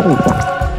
Круто.